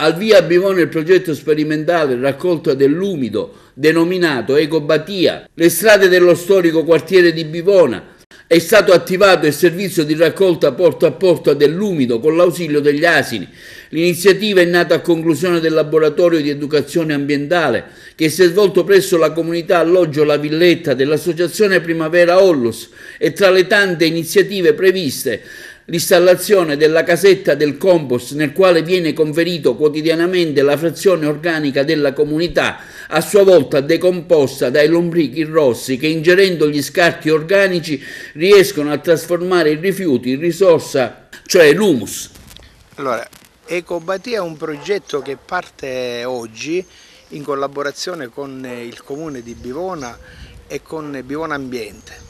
Al via a Bivona il progetto sperimentale raccolta dell'umido denominato Ecobatia, le strade dello storico quartiere di Bivona, è stato attivato il servizio di raccolta porta a porta dell'umido con l'ausilio degli asini. L'iniziativa è nata a conclusione del laboratorio di educazione ambientale che si è svolto presso la comunità Alloggio La Villetta dell'Associazione Primavera Ollus e tra le tante iniziative previste l'installazione della casetta del compost nel quale viene conferito quotidianamente la frazione organica della comunità, a sua volta decomposta dai lombrichi rossi che ingerendo gli scarti organici riescono a trasformare i rifiuti in risorsa, cioè l'humus. Allora, Ecobatia è un progetto che parte oggi in collaborazione con il comune di Bivona e con Bivona Ambiente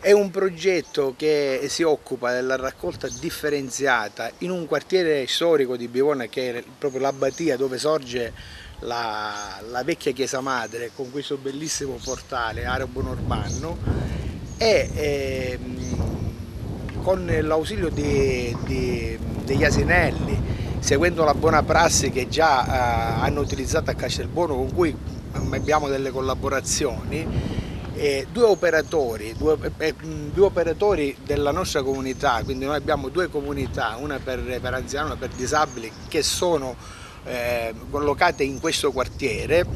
è un progetto che si occupa della raccolta differenziata in un quartiere storico di Bivona che è proprio l'Abbatia dove sorge la, la, vecchia chiesa madre con questo bellissimo portale arabo-normanno e eh, con l'ausilio degli asinelli, seguendo la buona prassi che già eh, hanno utilizzato a Castelbuono con cui abbiamo delle collaborazioni, eh, due, operatori, due, eh, due, operatori, della nostra comunità, quindi noi abbiamo due comunità, una per, per anziani e una per disabili, che sono eh, collocate in questo quartiere.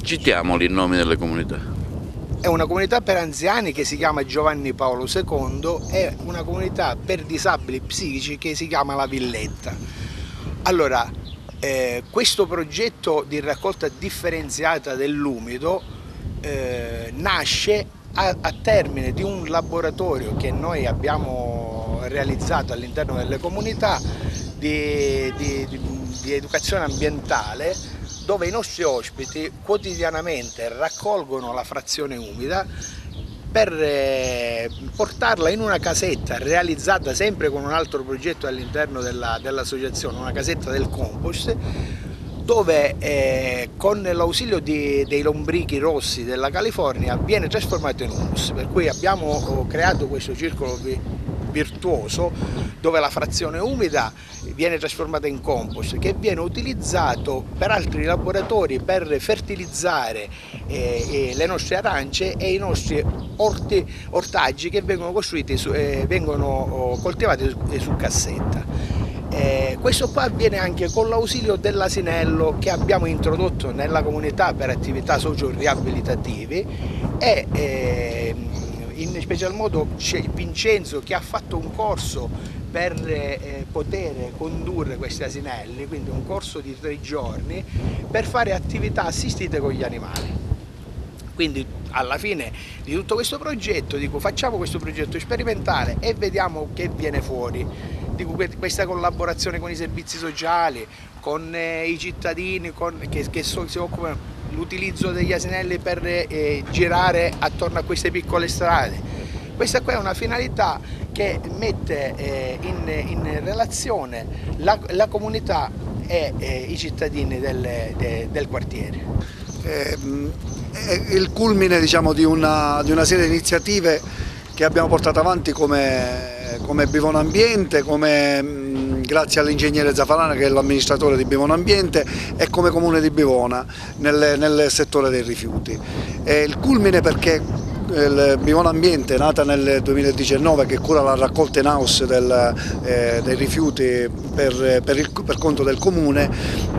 Citiamoli i nomi delle comunità. È una comunità per anziani che si chiama Giovanni Paolo II e una comunità per disabili psichici che si chiama La Villetta. Allora, eh, questo progetto di raccolta differenziata dell'umido eh, nasce a, a, termine di un laboratorio che noi abbiamo realizzato all'interno delle comunità di, di, di, di educazione ambientale dove i nostri ospiti quotidianamente raccolgono la frazione umida per eh, portarla in una casetta realizzata sempre con un altro progetto all'interno dell'associazione, dell una casetta del compost dove eh, con l'ausilio dei lombrichi rossi della California viene trasformato in humus, per cui abbiamo oh, creato questo circolo virtuoso dove la frazione umida viene trasformata in compost che viene utilizzato per altri laboratori per fertilizzare eh, le nostre arance e i nostri orti, ortaggi che vengono, su, eh, vengono oh, coltivati su, su cassetta. Eh, questo qua avviene anche con l'ausilio dell'asinello che abbiamo introdotto nella comunità per attività socio-riabilitative e eh, in special modo c'è Vincenzo che ha fatto un corso per eh, poter condurre questi asinelli, quindi un corso di tre giorni per fare attività assistite con gli animali. Quindi alla fine di tutto questo progetto dico facciamo questo progetto sperimentale e vediamo che viene fuori questa collaborazione con i servizi sociali, con eh, i cittadini con, che, che so, si occupano dell'utilizzo degli asinelli per eh, girare attorno a queste piccole strade. Questa qua è una finalità che mette eh, in, in, relazione la, la comunità e eh, i cittadini del, de, del quartiere. Eh, è il culmine diciamo, di, una, di una serie di iniziative che abbiamo portato avanti come come Bivona Ambiente, come, mh, grazie all'ingegnere Zafarana che è l'amministratore di Bivona Ambiente e come comune di Bivona nel, nel settore dei rifiuti. È il culmine perché il Bivona Ambiente, nata nel 2019, che cura la raccolta in house del, eh, dei rifiuti per, per, il, per, conto del comune,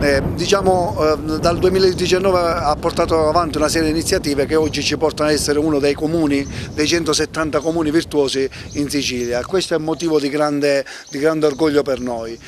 eh, diciamo, eh, dal 2019 ha portato avanti una serie di iniziative che oggi ci portano ad essere uno dei comuni, dei 170 comuni virtuosi in Sicilia. Questo è un motivo di grande, di grande orgoglio per noi.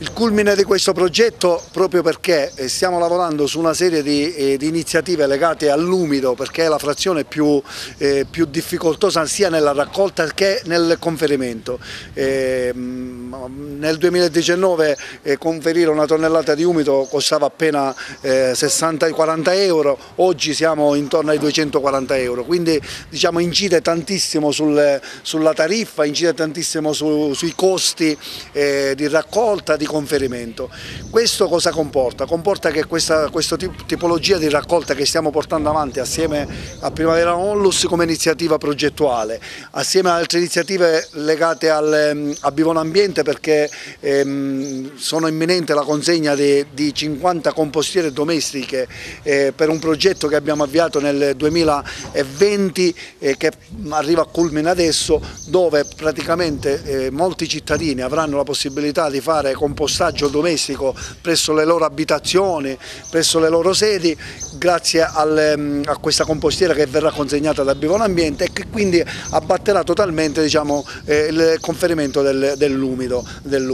Il culmine di questo progetto proprio perché eh, stiamo lavorando su una serie di, eh, di iniziative legate all'umido perché è la frazione più eh, più difficoltosa sia nella raccolta che nel conferimento. Eh, nel 2019 eh, conferire una tonnellata di umido costava appena 60-40 eh, euro, oggi siamo intorno ai 240 euro, quindi diciamo, incide tantissimo sul, sulla tariffa, incide tantissimo su, sui costi eh, di raccolta, di conferimento. Questo cosa comporta? Comporta che questa, questa tipologia di raccolta che stiamo portando avanti assieme a Primavera Onlus come iniziativa progettuale, assieme ad altre iniziative legate al, ehm, a Bivona Ambiente perché ehm, sono imminente la consegna di, di 50 compostiere domestiche eh, per un progetto che abbiamo avviato nel 2020 e eh, che arriva a culmine adesso dove praticamente eh, molti cittadini avranno la possibilità di fare compostaggio domestico presso le loro abitazioni, presso le loro sedi grazie al, ehm, a questa compostiera che verrà consegnata da Bivona Ambiente e che quindi abbatterà totalmente diciamo, eh, il conferimento del, dell'umido. Dell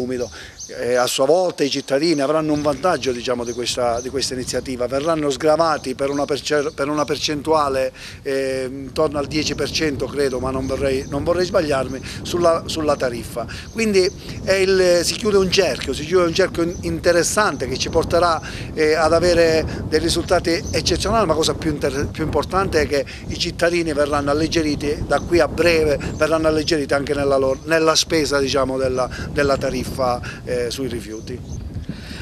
eh, a sua volta i cittadini avranno un vantaggio diciamo, di, questa, di, questa, iniziativa, verranno sgravati per una, per una percentuale eh, intorno al 10% credo, ma non vorrei, non vorrei sbagliarmi, sulla, sulla, tariffa. Quindi il, si chiude un cerchio, si chiude un cerchio interessante che ci porterà eh, ad avere dei risultati eccezionali, ma cosa più, più, importante è che i cittadini verranno alleggeriti da qui a breve, verranno alleggeriti anche nella, loro, nella spesa diciamo, della, della, tariffa eh, sui rifiuti.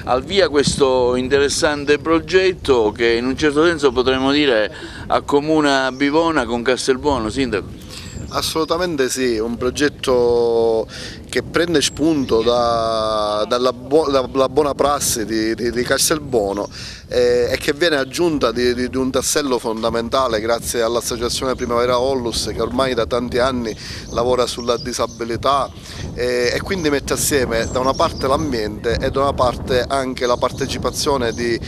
Al via questo interessante progetto che in un certo senso potremmo dire accomuna Bivona con Castelbuono, Sindaco? Assolutamente sì, un progetto che prende spunto da, dalla, bu dalla, buona prassi di, di, di Castelbuono eh, e che viene aggiunta di, di, un tassello fondamentale grazie all'associazione Primavera Ollus che ormai da tanti anni lavora sulla disabilità eh, e quindi mette assieme da una parte l'ambiente e da una parte anche la partecipazione di,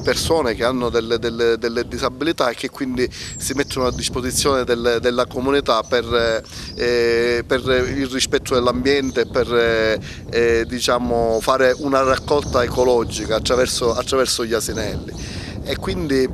persone che hanno delle, delle, delle, disabilità e che quindi si mettono a disposizione del, della comunità per, eh, per il rispetto dell'ambiente l'ambiente per eh, eh, diciamo, fare una raccolta ecologica attraverso, attraverso gli asinelli. E quindi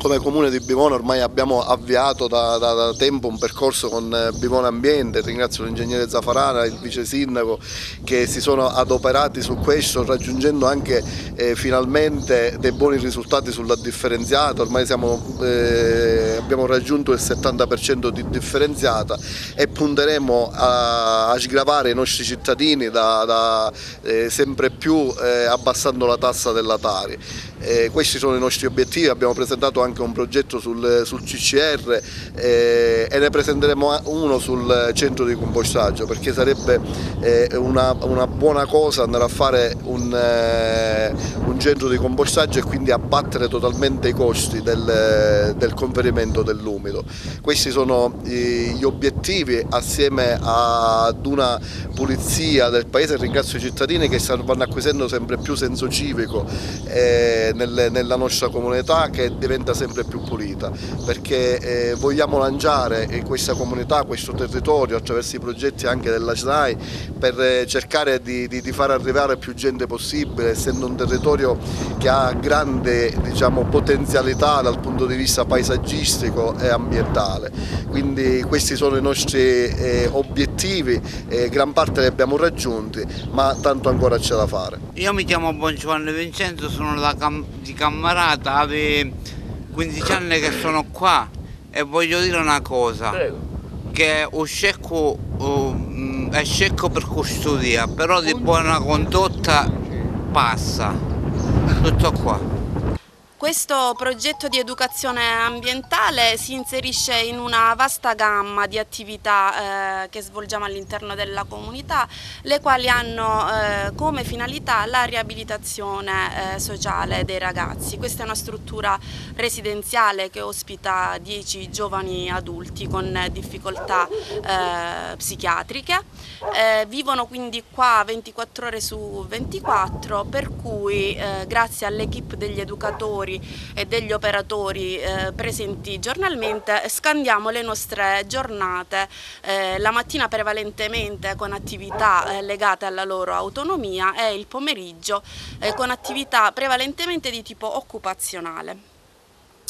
come comune di Bivona ormai abbiamo avviato da, da, da tempo un percorso con eh, Bivona Ambiente, ringrazio l'ingegnere Zafarana, il vice sindaco che si sono adoperati su questo raggiungendo anche eh, finalmente dei buoni risultati sulla differenziata, ormai siamo, eh, abbiamo raggiunto il 70% di differenziata e punteremo a, a sgravare i nostri cittadini da, da eh, sempre più eh, abbassando la tassa della Tari. Eh, questi sono i nostri obiettivi, abbiamo presentato anche un progetto sul, sul CCR eh, e ne presenteremo uno sul centro di compostaggio perché sarebbe eh, una, una, buona cosa andare a fare un, eh, un, centro di compostaggio e quindi abbattere totalmente i costi del, del conferimento dell'umido. Questi sono gli obiettivi assieme ad una pulizia del paese, ringrazio i cittadini che vanno acquisendo sempre più senso civico eh, nelle, nella nostra comunità che diventa sempre più pulita perché eh, vogliamo lanciare in questa comunità, questo territorio attraverso i progetti anche della SNAI per eh, cercare di, di, di, far arrivare più gente possibile essendo un territorio che ha grande diciamo, potenzialità dal punto di vista paesaggistico e ambientale quindi questi sono i nostri eh, obiettivi eh, gran parte li abbiamo raggiunti ma tanto ancora c'è da fare. Io mi chiamo Bongiovanni Vincenzo, sono da Cam di Cammarata, avevo 15 anni che sono qua e voglio dire una cosa, Prego. che un scecco uh, è scecco per custodia, però di buona condotta passa, tutto qua. Questo progetto di educazione ambientale si inserisce in una vasta gamma di attività eh, che svolgiamo all'interno della comunità, le quali hanno eh, come finalità la riabilitazione eh, sociale dei ragazzi. Questa è una struttura residenziale che ospita 10 giovani adulti con difficoltà eh, psichiatriche. Eh, vivono quindi qua 24 ore su 24, per cui eh, grazie all'equipe degli educatori e degli operatori eh, presenti giornalmente. Scandiamo le nostre giornate. Eh, la mattina prevalentemente con attività eh, legate alla loro autonomia e il pomeriggio eh, con attività prevalentemente di tipo occupazionale.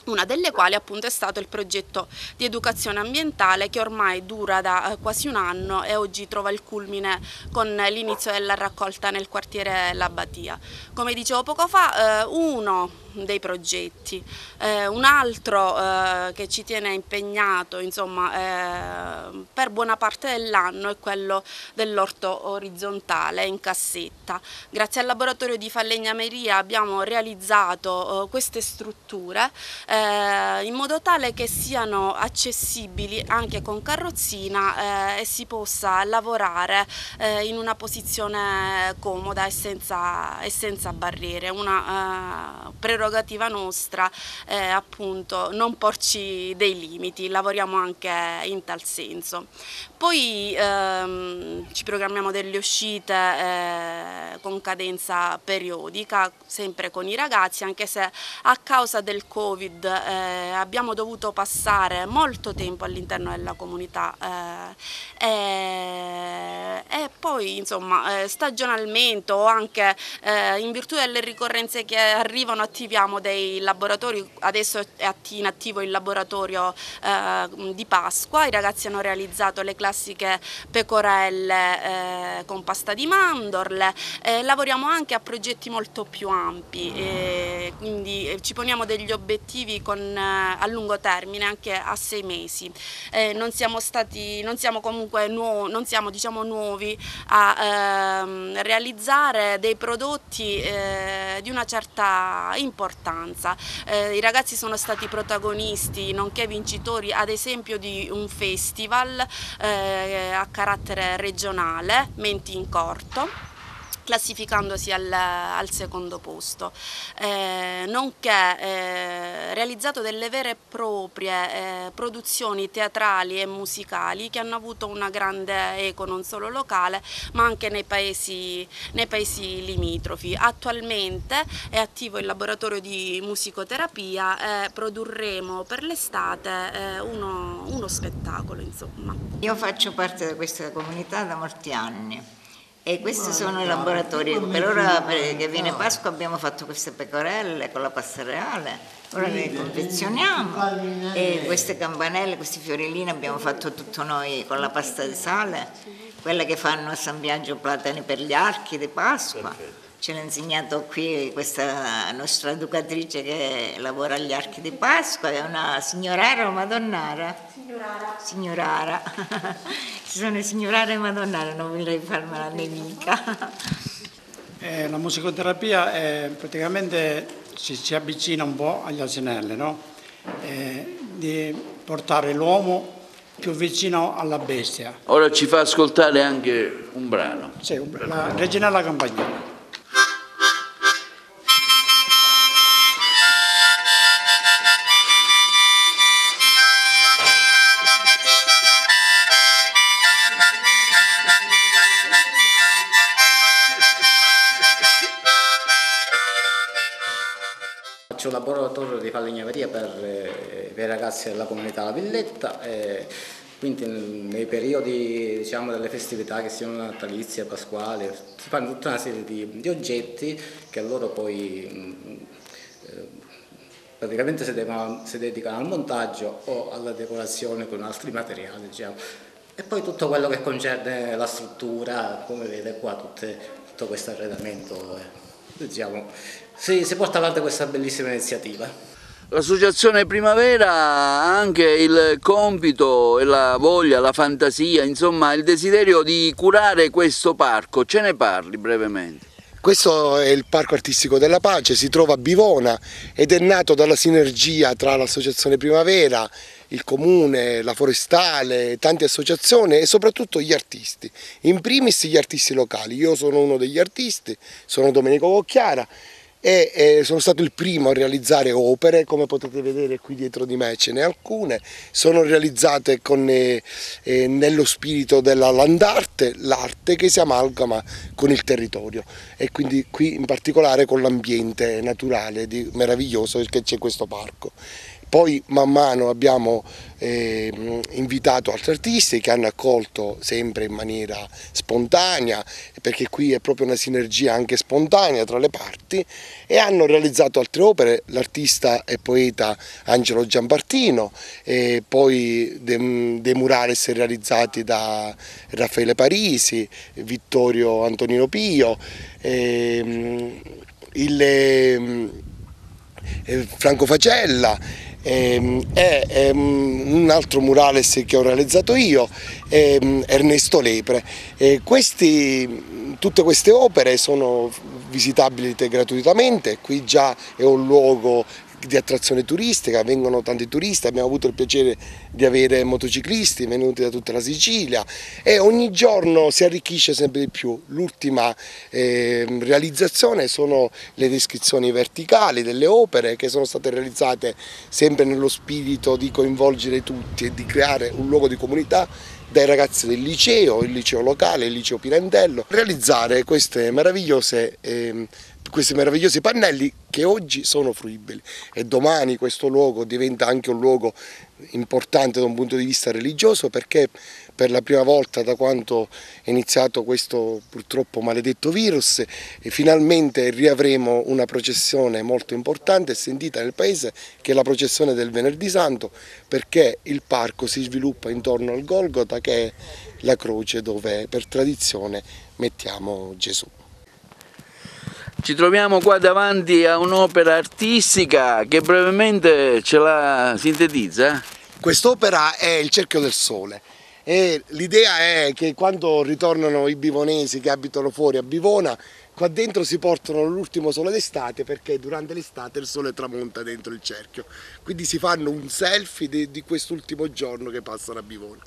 Una delle quali appunto è stato il progetto di educazione ambientale che ormai dura da eh, quasi un anno e oggi trova il culmine con l'inizio della raccolta nel quartiere Labatia. Come dicevo poco fa, eh, uno dei progetti. Eh, un altro eh, che ci tiene impegnato insomma, eh, per buona parte dell'anno è quello dell'orto orizzontale in cassetta. Grazie al laboratorio di falegnameria abbiamo realizzato eh, queste strutture eh, in modo tale che siano accessibili anche con carrozzina e si possa lavorare in una posizione comoda e senza, e senza barriere. Una, prerogativa nostra eh, appunto non porci dei limiti, lavoriamo anche in tal senso. Poi ehm, ci programmiamo delle uscite eh, con cadenza periodica, sempre con i ragazzi, anche se a causa del Covid eh, abbiamo dovuto passare molto tempo all'interno della comunità eh, e, e, poi insomma eh, stagionalmente o anche eh, in virtù delle ricorrenze che arrivano attiviamo dei laboratori, adesso è in attivo il laboratorio eh, di Pasqua, i ragazzi hanno realizzato le classiche pecorelle eh, con pasta di mandorle, eh, lavoriamo anche a progetti molto più ampi, eh, quindi eh, ci poniamo degli obiettivi con, eh, a lungo termine, anche a sei mesi. non siamo stati, non siamo comunque nuovi, non siamo diciamo nuovi a ehm, realizzare dei prodotti di una certa importanza. Eh, I ragazzi sono stati protagonisti nonché vincitori ad esempio di un festival eh, a carattere regionale, Menti in Corto classificandosi al, al secondo posto, eh, nonché eh, realizzato delle vere e proprie eh, produzioni teatrali e musicali che hanno avuto una grande eco non solo locale ma anche nei paesi, nei paesi limitrofi. Attualmente è attivo il laboratorio di musicoterapia e produrremo per l'estate eh, uno, uno spettacolo. Insomma. Io faccio parte di questa comunità da molti anni e questi sono i laboratori. Per ora che viene Pasqua abbiamo fatto queste pecorelle con la pasta reale, ora le confezioniamo. e queste campanelle, questi fiorellini abbiamo fatto tutto noi con la pasta di sale, quelle che fanno a San Biagio platani per gli archi di Pasqua. Ce l'ha insegnato qui questa nostra educatrice che lavora agli archi di Pasqua, è una signorara o madonnara? Signorara. Signorara. Ci sono signorare e madonnare, non vorrei farmi la nemica. Eh, la musicoterapia è, praticamente si, si, avvicina un po' agli asinelli, no? eh, di portare l'uomo più vicino alla bestia. Ora ci fa ascoltare anche un brano. Sì, la Regina della Campagna. Faccio laboratorio di falegnameria per, eh, per i ragazzi della comunità La Villetta. E quindi nei periodi diciamo, delle festività che siano natalizie, pasquali, si fanno tutta una serie di, di oggetti che loro poi mm, eh, praticamente si, dedicano, si dedicano al montaggio o alla decorazione con altri materiali. Diciamo. E poi tutto quello che concerne la struttura, come vede qua, tutte, tutto questo arredamento. Eh diciamo, si, si porta avanti questa bellissima iniziativa. L'associazione Primavera ha anche il compito e la voglia, la fantasia, insomma il desiderio di curare questo parco. Ce ne parli brevemente. Questo è il Parco Artistico della Pace, si trova a Bivona ed è nato dalla sinergia tra l'Associazione Primavera, il Comune, la Forestale, tante associazioni e soprattutto gli artisti. In primis gli artisti locali, io sono uno degli artisti, sono Domenico Vocchiara e eh, sono stato il primo a realizzare opere, come potete vedere qui dietro di me ce ne alcune, sono realizzate con, eh, eh, nello spirito della landarte, l'arte che si amalgama con il territorio e quindi qui in particolare con l'ambiente naturale di, meraviglioso che c'è questo parco. Poi man mano abbiamo eh, invitato altri artisti che hanno accolto sempre in maniera spontanea, perché qui è proprio una sinergia anche spontanea tra le parti, e hanno realizzato altre opere, l'artista e poeta Angelo Giampartino, e poi dei, dei murales realizzati da Raffaele Parisi, Vittorio Antonino Pio, e, il, eh, Franco Facella, ehm, e ehm, un altro murales che ho realizzato io, ehm, Ernesto Lepre. Questi, tutte queste opere sono visitabili gratuitamente, qui già è un luogo di attrazione turistica, vengono tanti turisti, abbiamo avuto il piacere di avere motociclisti venuti da tutta la Sicilia e ogni giorno si arricchisce sempre di più. L'ultima eh, realizzazione sono le descrizioni verticali delle opere che sono state realizzate sempre nello spirito di coinvolgere tutti e di creare un luogo di comunità dai ragazzi del liceo, il liceo locale, il liceo Pirandello, realizzare queste meravigliose eh, questi meravigliosi pannelli che oggi sono fruibili e domani questo luogo diventa anche un luogo importante da un punto di vista religioso perché per la prima volta da quando è iniziato questo purtroppo maledetto virus e finalmente riavremo una processione molto importante e sentita nel paese che è la processione del venerdì santo perché il parco si sviluppa intorno al Golgota che è la croce dove per tradizione mettiamo Gesù. Ci troviamo qua davanti a un'opera artistica che brevemente ce la sintetizza. Quest'opera è il Cerchio del Sole l'idea è che quando ritornano i bivonesi che abitano fuori a Bivona, qua dentro si portano l'ultimo sole d'estate perché durante l'estate il sole tramonta dentro il cerchio. Quindi si fanno un selfie di, di quest'ultimo giorno che passano a Bivona.